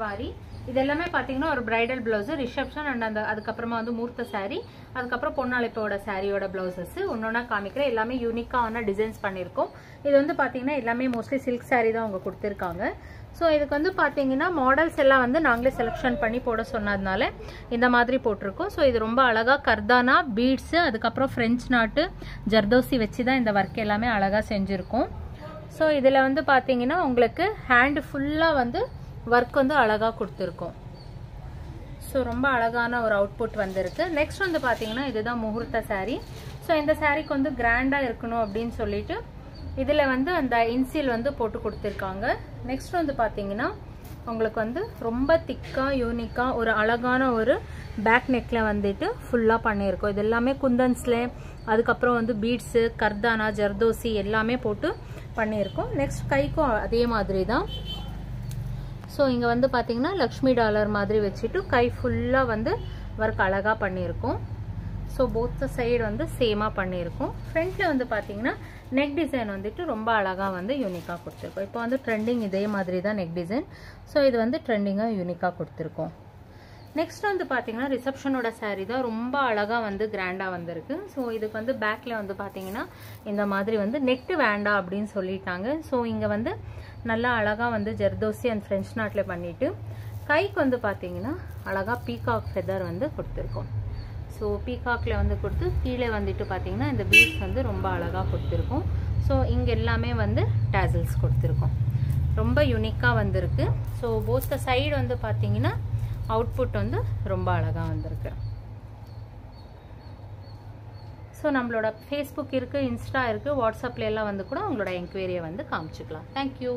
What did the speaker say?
வாரி. இது எல்லாமே பார்த்தீங்கன்னா ஒரு பிரைடல் பிளவுஸ் ரிசப்ஷன் அண்ட் அந்த அதுக்கப்புறமா வந்து மூர்த்த saree அதுக்கப்புறம் பொன்னாளிப்போட சாரியோட பிளவுசஸ் ஒன்னொன்னா காமிக்கிறேன் எல்லாமே யூனிக்கான டிசைன்ஸ் பண்ணியிருக்கோம். இது வந்து பார்த்தீங்கன்னா எல்லாமே மோஸ்ட்லி சில்க் saree தான் அவங்க கொடுத்துருக்காங்க. ஸோ இதுக்கு வந்து பார்த்தீங்கன்னா மாடல்ஸ் எல்லாம் வந்து நாங்களே செலெக்ஷன் பண்ணி போட சொன்னதுனால இந்த மாதிரி போட்டிருக்கோம். ஸோ இது ரொம்ப அழகாக கர்தானா பீட்ஸு அதுக்கப்புறம் ஃப்ரெஞ்ச் நாட்டு ஜர்தோசி வச்சு தான் இந்த ஒர்க் எல்லாமே அழகாக செஞ்சுருக்கோம். ஸோ இதில் வந்து பார்த்தீங்கன்னா உங்களுக்கு ஹேண்டு ஃபுல்லாக வந்து ஒர்க் வந்து அழகாக கொடுத்துருக்கோம். ஸோ ரொம்ப அழகான ஒரு அவுட்புட் வந்திருக்கு. நெக்ஸ்ட் வந்து பார்த்தீங்கன்னா இதுதான் முகூர்த்த சாரீ ஸோ இந்த சாரீக்கு வந்து கிராண்டாக இருக்கணும் அப்படின்னு சொல்லிட்டு இதில் வந்து அந்த இன்சில் வந்து போட்டு கொடுத்துருக்காங்க. நெக்ஸ்ட் வந்து பார்த்தீங்கன்னா உங்களுக்கு வந்து ரொம்ப திக்காக யூனிக்காக ஒரு அழகான ஒரு பேக் நெக்கில் வந்துட்டு ஃபுல்லாக பண்ணியிருக்கோம். இது எல்லாமே குந்தன்ஸில் அதுக்கப்புறம் வந்து பீட்ஸு கர்தானா ஜர்தோசி எல்லாமே போட்டு பண்ணியிருக்கோம். நெக்ஸ்ட் கைக்கும் அதே மாதிரி தான் ஸோ இங்கே வந்து பார்த்தீங்கன்னா லக்ஷ்மி டாலர் மாதிரி வச்சுட்டு கை ஃபுல்லாக வந்து ஒர்க் அழகாக பண்ணியிருக்கோம். ஸோ போத் சைடு வந்து சேமாக பண்ணியிருக்கோம். ஃப்ரண்ட்டில் வந்து பார்த்தீங்கன்னா நெக் டிசைன் வந்துட்டு ரொம்ப அழகாக வந்து யூனிக்காக கொடுத்துருக்கோம். இப்போ வந்து ட்ரெண்டிங் இதே மாதிரி தான் நெக் டிசைன் ஸோ இது வந்து ட்ரெண்டிங்காக யூனிக்காக கொடுத்துருக்கோம். நெக்ஸ்ட் வந்து பார்த்தீங்கன்னா ரிசப்ஷனோட சாரீ தான் ரொம்ப அழகாக வந்து கிராண்டாக வந்திருக்கு. ஸோ இதுக்கு வந்து பேக்கில் வந்து பார்த்தீங்கன்னா இந்த மாதிரி வந்து நெட்டு வேண்டாம் அப்படின்னு சொல்லிட்டாங்க. ஸோ இங்கே வந்து நல்லா அழகாக வந்து ஜெர்தோசி அண்ட் ஃப்ரெஞ்ச் நாட்டில் பண்ணிவிட்டு கைக்கு வந்து பார்த்தீங்கன்னா அழகாக பீகாக் ஃபெதர் வந்து கொடுத்துருக்கோம். ஸோ பீகாக்கில் வந்து கொடுத்து கீழே வந்துட்டு பார்த்தீங்கன்னா இந்த பீட்ஸ் வந்து ரொம்ப அழகாக கொடுத்துருக்கோம். ஸோ இங்கே எல்லாமே வந்து டேசல்ஸ் கொடுத்துருக்கோம். ரொம்ப யூனிக்காக வந்திருக்கு. ஸோ போத்த சைடு வந்து பார்த்தீங்கன்னா அவுட்புட் வந்து ரொம்ப அழகாக வந்திருக்கு. ஸோ நம்மளோட ஃபேஸ்புக் இருக்குது இன்ஸ்டா இருக்குது வாட்ஸ்அப்ல எல்லாம் வந்து கூட உங்களோட என்கொயரியை வந்து காமிச்சிக்கலாம். தேங்க்யூ